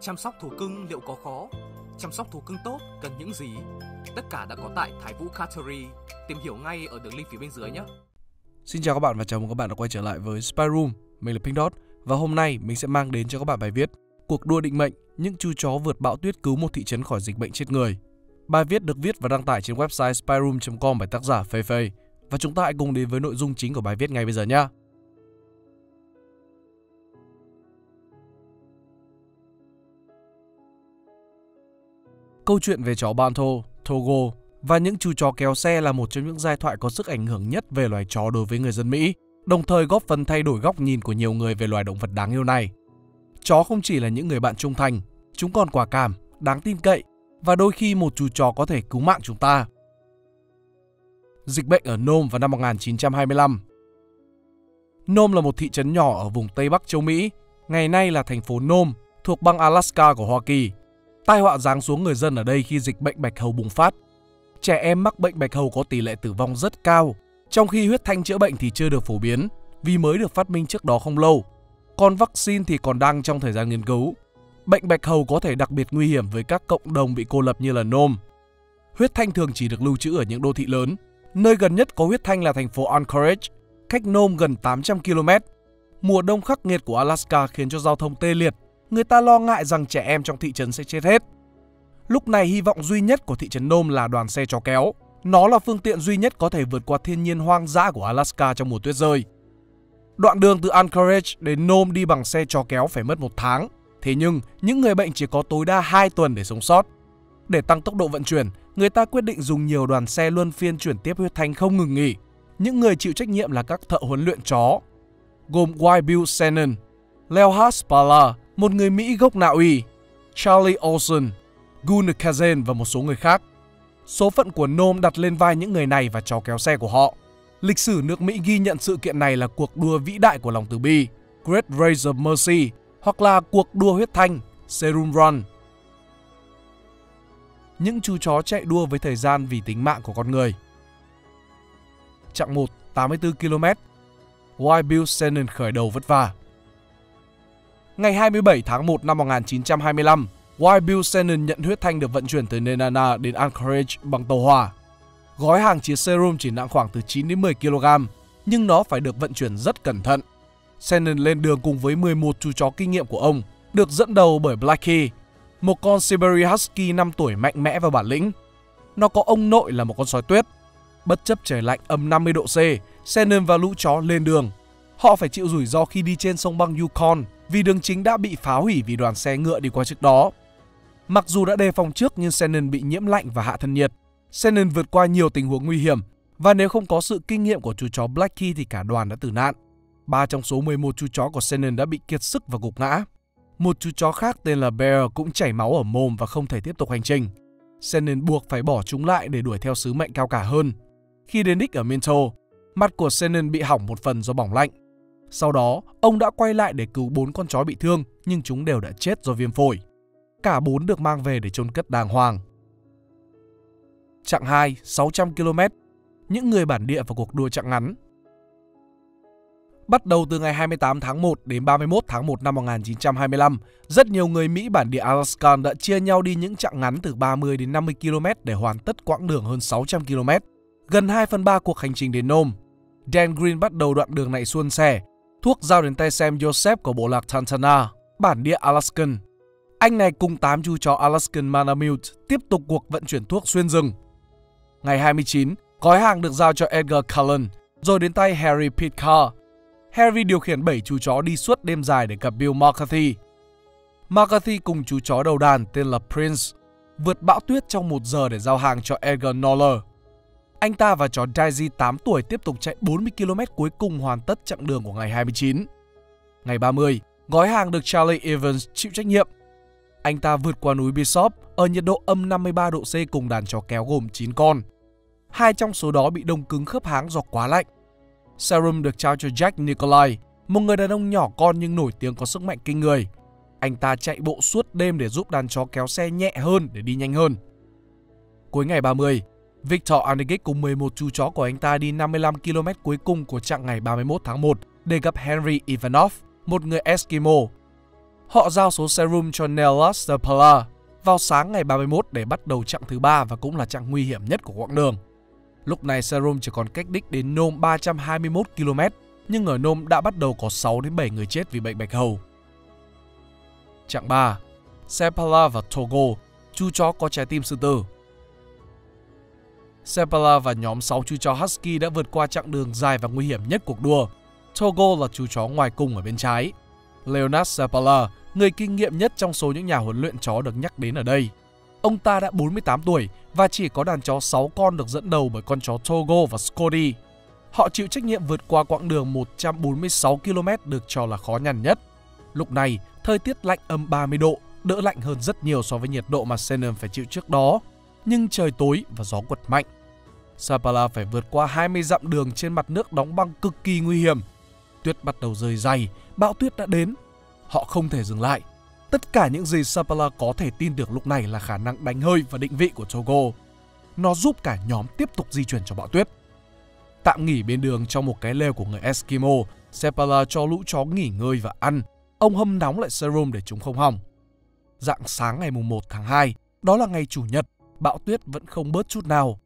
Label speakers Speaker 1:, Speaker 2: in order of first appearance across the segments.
Speaker 1: Chăm sóc thú cưng liệu có khó? Chăm sóc thú cưng tốt cần những gì? Tất cả đã có tại Thái Vũ Cattery. Tìm hiểu ngay ở đường link phía bên dưới nhé.
Speaker 2: Xin chào các bạn và chào mừng các bạn đã quay trở lại với Spy Room. Mình là Pink Dot và hôm nay mình sẽ mang đến cho các bạn bài viết Cuộc đua định mệnh, những chú chó vượt bão tuyết cứu một thị trấn khỏi dịch bệnh chết người. Bài viết được viết và đăng tải trên website spyroom.com bởi tác giả Fei Fei. Và chúng ta hãy cùng đến với nội dung chính của bài viết ngay bây giờ nhé. Câu chuyện về chó Banto, Togo và những chú chó kéo xe là một trong những giai thoại có sức ảnh hưởng nhất về loài chó đối với người dân Mỹ, đồng thời góp phần thay đổi góc nhìn của nhiều người về loài động vật đáng yêu này. Chó không chỉ là những người bạn trung thành, chúng còn quả cảm, đáng tin cậy và đôi khi một chú chó có thể cứu mạng chúng ta. Dịch bệnh ở Nome vào năm 1925 Nome là một thị trấn nhỏ ở vùng Tây Bắc châu Mỹ, ngày nay là thành phố Nome, thuộc bang Alaska của Hoa Kỳ. Tai họa giáng xuống người dân ở đây khi dịch bệnh bạch hầu bùng phát. Trẻ em mắc bệnh bạch hầu có tỷ lệ tử vong rất cao, trong khi huyết thanh chữa bệnh thì chưa được phổ biến vì mới được phát minh trước đó không lâu. Còn vaccine thì còn đang trong thời gian nghiên cứu. Bệnh bạch hầu có thể đặc biệt nguy hiểm với các cộng đồng bị cô lập như là Nome. Huyết thanh thường chỉ được lưu trữ ở những đô thị lớn. Nơi gần nhất có huyết thanh là thành phố Anchorage, cách Nome gần 800 km. Mùa đông khắc nghiệt của Alaska khiến cho giao thông tê liệt người ta lo ngại rằng trẻ em trong thị trấn sẽ chết hết. Lúc này hy vọng duy nhất của thị trấn Nome là đoàn xe chó kéo. Nó là phương tiện duy nhất có thể vượt qua thiên nhiên hoang dã của Alaska trong mùa tuyết rơi. Đoạn đường từ Anchorage đến Nome đi bằng xe chó kéo phải mất một tháng. Thế nhưng, những người bệnh chỉ có tối đa 2 tuần để sống sót. Để tăng tốc độ vận chuyển, người ta quyết định dùng nhiều đoàn xe luân phiên chuyển tiếp huyết thanh không ngừng nghỉ. Những người chịu trách nhiệm là các thợ huấn luyện chó, gồm Wild Bill Shannon, Leo Haspala một người Mỹ gốc Na Uy, Charlie Olson, Gunnar Kazen và một số người khác. Số phận của nôm đặt lên vai những người này và chó kéo xe của họ. Lịch sử nước Mỹ ghi nhận sự kiện này là cuộc đua vĩ đại của lòng từ bi, Great Race of Mercy, hoặc là cuộc đua huyết thanh, Serum Run. Những chú chó chạy đua với thời gian vì tính mạng của con người. Chặng 1, 84 km. Wild Bill Shannon khởi đầu vất vả. Ngày 27 tháng 1 năm 1925, Wild Bill Shannon nhận huyết thanh được vận chuyển từ Nenana đến Anchorage bằng tàu hỏa. Gói hàng chứa serum chỉ nặng khoảng từ 9 đến 10 kg, nhưng nó phải được vận chuyển rất cẩn thận. Shannon lên đường cùng với 11 chú chó kinh nghiệm của ông, được dẫn đầu bởi Blackie, một con Siberian Husky 5 tuổi mạnh mẽ và bản lĩnh. Nó có ông nội là một con sói tuyết. Bất chấp trời lạnh âm 50 độ C, Shannon và lũ chó lên đường. Họ phải chịu rủi ro khi đi trên sông băng Yukon vì đường chính đã bị phá hủy vì đoàn xe ngựa đi qua trước đó. Mặc dù đã đề phòng trước nhưng Shannon bị nhiễm lạnh và hạ thân nhiệt. Shannon vượt qua nhiều tình huống nguy hiểm và nếu không có sự kinh nghiệm của chú chó Blackie thì cả đoàn đã tử nạn. Ba trong số 11 chú chó của Shannon đã bị kiệt sức và gục ngã. Một chú chó khác tên là Bear cũng chảy máu ở mồm và không thể tiếp tục hành trình. Shannon buộc phải bỏ chúng lại để đuổi theo sứ mệnh cao cả hơn. Khi đến đích ở Minto, mặt của Shannon bị hỏng một phần do bỏng lạnh. Sau đó, ông đã quay lại để cứu bốn con chó bị thương nhưng chúng đều đã chết do viêm phổi. Cả bốn được mang về để chôn cất đàng hoàng. Chặng 2, 600 km. Những người bản địa vào cuộc đua chặng ngắn. Bắt đầu từ ngày 28 tháng 1 đến 31 tháng 1 năm 1925, rất nhiều người Mỹ bản địa Alaska đã chia nhau đi những chặng ngắn từ 30 đến 50 km để hoàn tất quãng đường hơn 600 km. Gần 2 phần 3 cuộc hành trình đến Nome. Dan Green bắt đầu đoạn đường này suôn sẻ thuốc giao đến tay Sam Joseph của bộ lạc Tantana, bản địa Alaskan. Anh này cùng 8 chú chó Alaskan Malamute tiếp tục cuộc vận chuyển thuốc xuyên rừng. Ngày 29, gói hàng được giao cho Edgar Cullen, rồi đến tay Harry Pitcar. Harry điều khiển 7 chú chó đi suốt đêm dài để gặp Bill McCarthy. McCarthy cùng chú chó đầu đàn tên là Prince vượt bão tuyết trong một giờ để giao hàng cho Edgar Noller. Anh ta và chó Daisy 8 tuổi tiếp tục chạy 40 km cuối cùng hoàn tất chặng đường của ngày 29. Ngày 30, gói hàng được Charlie Evans chịu trách nhiệm. Anh ta vượt qua núi Bishop ở nhiệt độ âm 53 độ C cùng đàn chó kéo gồm 9 con. Hai trong số đó bị đông cứng khớp háng do quá lạnh. Serum được trao cho Jack Nikolai, một người đàn ông nhỏ con nhưng nổi tiếng có sức mạnh kinh người. Anh ta chạy bộ suốt đêm để giúp đàn chó kéo xe nhẹ hơn để đi nhanh hơn. Cuối ngày 30, Victor Anegic cùng 11 chú chó của anh ta đi 55 km cuối cùng của chặng ngày 31 tháng 1 để gặp Henry Ivanov, một người Eskimo. Họ giao số serum cho Nella Stapala vào sáng ngày 31 để bắt đầu chặng thứ ba và cũng là chặng nguy hiểm nhất của quãng đường. Lúc này serum chỉ còn cách đích đến Nôm 321 km, nhưng ở Nôm đã bắt đầu có 6 đến 7 người chết vì bệnh bạch hầu. Chặng 3 Sepala và Togo, chú chó có trái tim sư tử. Sepala và nhóm 6 chú chó Husky đã vượt qua chặng đường dài và nguy hiểm nhất cuộc đua. Togo là chú chó ngoài cùng ở bên trái. Leonard Sepala, người kinh nghiệm nhất trong số những nhà huấn luyện chó được nhắc đến ở đây. Ông ta đã 48 tuổi và chỉ có đàn chó 6 con được dẫn đầu bởi con chó Togo và Scotty. Họ chịu trách nhiệm vượt qua quãng đường 146 km được cho là khó nhằn nhất. Lúc này, thời tiết lạnh âm 30 độ, đỡ lạnh hơn rất nhiều so với nhiệt độ mà Senum phải chịu trước đó. Nhưng trời tối và gió quật mạnh. Sapala phải vượt qua 20 dặm đường trên mặt nước đóng băng cực kỳ nguy hiểm. Tuyết bắt đầu rơi dày, bão tuyết đã đến. Họ không thể dừng lại. Tất cả những gì Sapala có thể tin được lúc này là khả năng đánh hơi và định vị của Togo. Nó giúp cả nhóm tiếp tục di chuyển cho bão tuyết. Tạm nghỉ bên đường trong một cái lều của người Eskimo, Sepala cho lũ chó nghỉ ngơi và ăn. Ông hâm nóng lại serum để chúng không hỏng. Dạng sáng ngày 1 tháng 2, đó là ngày chủ nhật, bão tuyết vẫn không bớt chút nào.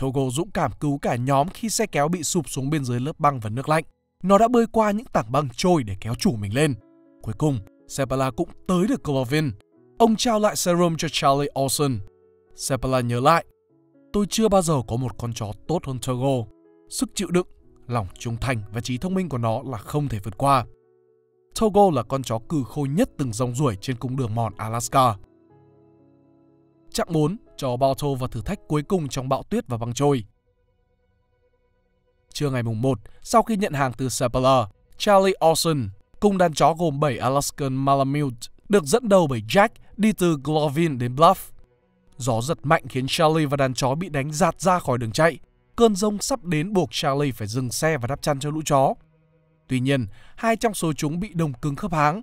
Speaker 2: Togo dũng cảm cứu cả nhóm khi xe kéo bị sụp xuống bên dưới lớp băng và nước lạnh. Nó đã bơi qua những tảng băng trôi để kéo chủ mình lên. Cuối cùng, Sepala cũng tới được Clovin. Ông trao lại serum cho Charlie Olsen. Sepala nhớ lại, tôi chưa bao giờ có một con chó tốt hơn Togo. Sức chịu đựng, lòng trung thành và trí thông minh của nó là không thể vượt qua. Togo là con chó cừ khôi nhất từng rong ruổi trên cung đường mòn Alaska. Chặng 4, cho Balto và thử thách cuối cùng trong bão tuyết và băng trôi. Trưa ngày mùng 1, sau khi nhận hàng từ Sapala, Charlie Olson cùng đàn chó gồm 7 Alaskan Malamute được dẫn đầu bởi Jack đi từ Glovin đến Bluff. Gió giật mạnh khiến Charlie và đàn chó bị đánh giạt ra khỏi đường chạy. Cơn rông sắp đến buộc Charlie phải dừng xe và đắp chăn cho lũ chó. Tuy nhiên, hai trong số chúng bị đồng cứng khớp háng.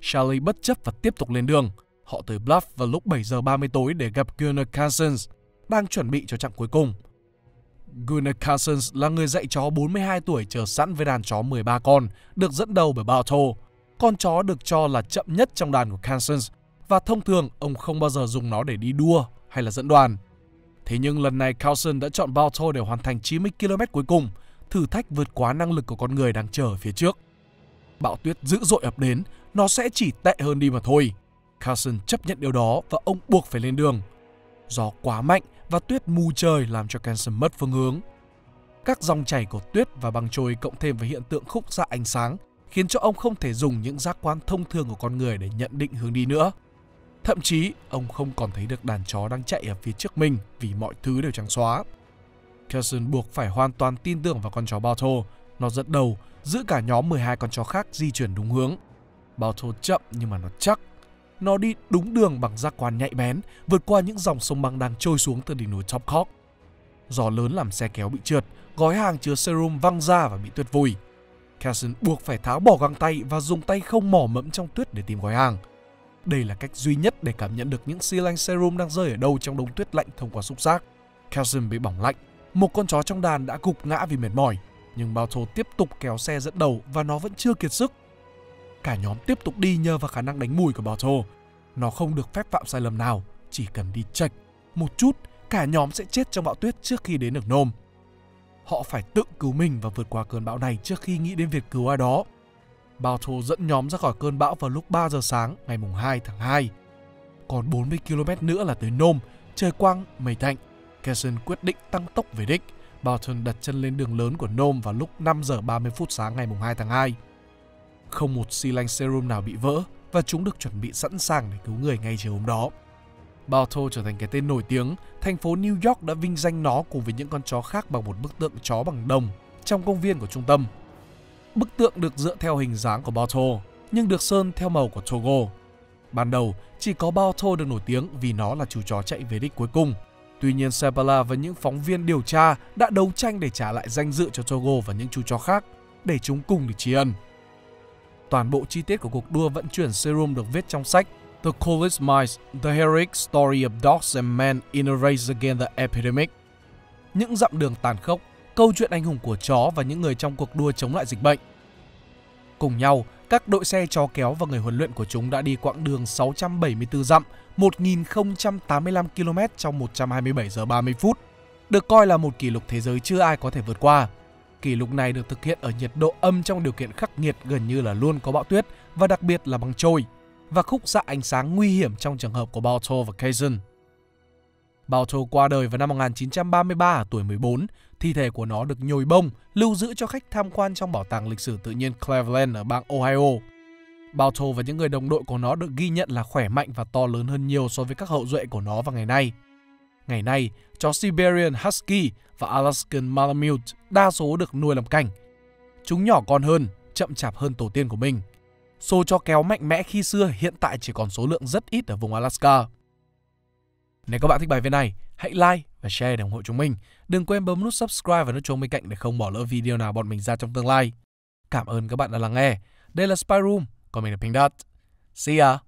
Speaker 2: Charlie bất chấp và tiếp tục lên đường. Họ tới Bluff vào lúc 7 giờ 30 tối để gặp Gunnar Cousins, đang chuẩn bị cho chặng cuối cùng. Gunnar Cousins là người dạy chó 42 tuổi chờ sẵn với đàn chó 13 con, được dẫn đầu bởi Balto. Con chó được cho là chậm nhất trong đàn của Cousins và thông thường ông không bao giờ dùng nó để đi đua hay là dẫn đoàn. Thế nhưng lần này Cousins đã chọn Balto để hoàn thành 90 km cuối cùng, thử thách vượt quá năng lực của con người đang chờ ở phía trước. Bão tuyết dữ dội ập đến, nó sẽ chỉ tệ hơn đi mà thôi. Carson chấp nhận điều đó và ông buộc phải lên đường. Gió quá mạnh và tuyết mù trời làm cho Carson mất phương hướng. Các dòng chảy của tuyết và băng trôi cộng thêm với hiện tượng khúc xạ ánh sáng khiến cho ông không thể dùng những giác quan thông thường của con người để nhận định hướng đi nữa. Thậm chí, ông không còn thấy được đàn chó đang chạy ở phía trước mình vì mọi thứ đều trắng xóa. Carson buộc phải hoàn toàn tin tưởng vào con chó Balto. Nó dẫn đầu, giữ cả nhóm 12 con chó khác di chuyển đúng hướng. Balto chậm nhưng mà nó chắc nó đi đúng đường bằng giác quan nhạy bén, vượt qua những dòng sông băng đang trôi xuống từ đỉnh núi Top Cock. Gió lớn làm xe kéo bị trượt, gói hàng chứa serum văng ra và bị tuyết vùi. Carson buộc phải tháo bỏ găng tay và dùng tay không mỏ mẫm trong tuyết để tìm gói hàng. Đây là cách duy nhất để cảm nhận được những xi lanh serum đang rơi ở đâu trong đống tuyết lạnh thông qua xúc giác. Carson bị bỏng lạnh, một con chó trong đàn đã gục ngã vì mệt mỏi, nhưng bao thô tiếp tục kéo xe dẫn đầu và nó vẫn chưa kiệt sức Cả nhóm tiếp tục đi nhờ vào khả năng đánh mùi của Balto. Nó không được phép phạm sai lầm nào, chỉ cần đi chệch một chút, cả nhóm sẽ chết trong bão tuyết trước khi đến được Nôm. Họ phải tự cứu mình và vượt qua cơn bão này trước khi nghĩ đến việc cứu ai đó. Balto dẫn nhóm ra khỏi cơn bão vào lúc 3 giờ sáng ngày 2 tháng 2. Còn 40 km nữa là tới Nôm, trời quang, mây tạnh. Kesson quyết định tăng tốc về đích. Barton đặt chân lên đường lớn của Nôm vào lúc 5 giờ 30 phút sáng ngày 2 tháng 2. Không một xi lanh serum nào bị vỡ và chúng được chuẩn bị sẵn sàng để cứu người ngay chiều hôm đó. Balto trở thành cái tên nổi tiếng, thành phố New York đã vinh danh nó cùng với những con chó khác bằng một bức tượng chó bằng đồng trong công viên của trung tâm. Bức tượng được dựa theo hình dáng của Balto, nhưng được sơn theo màu của Togo. Ban đầu, chỉ có Balto được nổi tiếng vì nó là chú chó chạy về đích cuối cùng. Tuy nhiên, Sepala và những phóng viên điều tra đã đấu tranh để trả lại danh dự cho Togo và những chú chó khác, để chúng cùng được tri ân. Toàn bộ chi tiết của cuộc đua vận chuyển serum được viết trong sách The Coolest Mice, The Heroic Story of Dogs and Men in a Race Against the Epidemic. Những dặm đường tàn khốc, câu chuyện anh hùng của chó và những người trong cuộc đua chống lại dịch bệnh. Cùng nhau, các đội xe chó kéo và người huấn luyện của chúng đã đi quãng đường 674 dặm, 1085 km trong 127 giờ 30 phút, được coi là một kỷ lục thế giới chưa ai có thể vượt qua. Kỷ lục này được thực hiện ở nhiệt độ âm trong điều kiện khắc nghiệt gần như là luôn có bão tuyết và đặc biệt là băng trôi và khúc xạ ánh sáng nguy hiểm trong trường hợp của Balto và Kazan. Balto qua đời vào năm 1933 ở tuổi 14, thi thể của nó được nhồi bông, lưu giữ cho khách tham quan trong bảo tàng lịch sử tự nhiên Cleveland ở bang Ohio. Balto và những người đồng đội của nó được ghi nhận là khỏe mạnh và to lớn hơn nhiều so với các hậu duệ của nó vào ngày nay. Ngày nay, chó Siberian Husky và Alaskan Malamute đa số được nuôi làm cảnh. Chúng nhỏ con hơn, chậm chạp hơn tổ tiên của mình. Số chó kéo mạnh mẽ khi xưa hiện tại chỉ còn số lượng rất ít ở vùng Alaska. Nếu các bạn thích bài viết này, hãy like và share để ủng hộ chúng mình. Đừng quên bấm nút subscribe và nút chuông bên cạnh để không bỏ lỡ video nào bọn mình ra trong tương lai. Cảm ơn các bạn đã lắng nghe. Đây là Spy Room, còn mình là Pink Dot. See ya!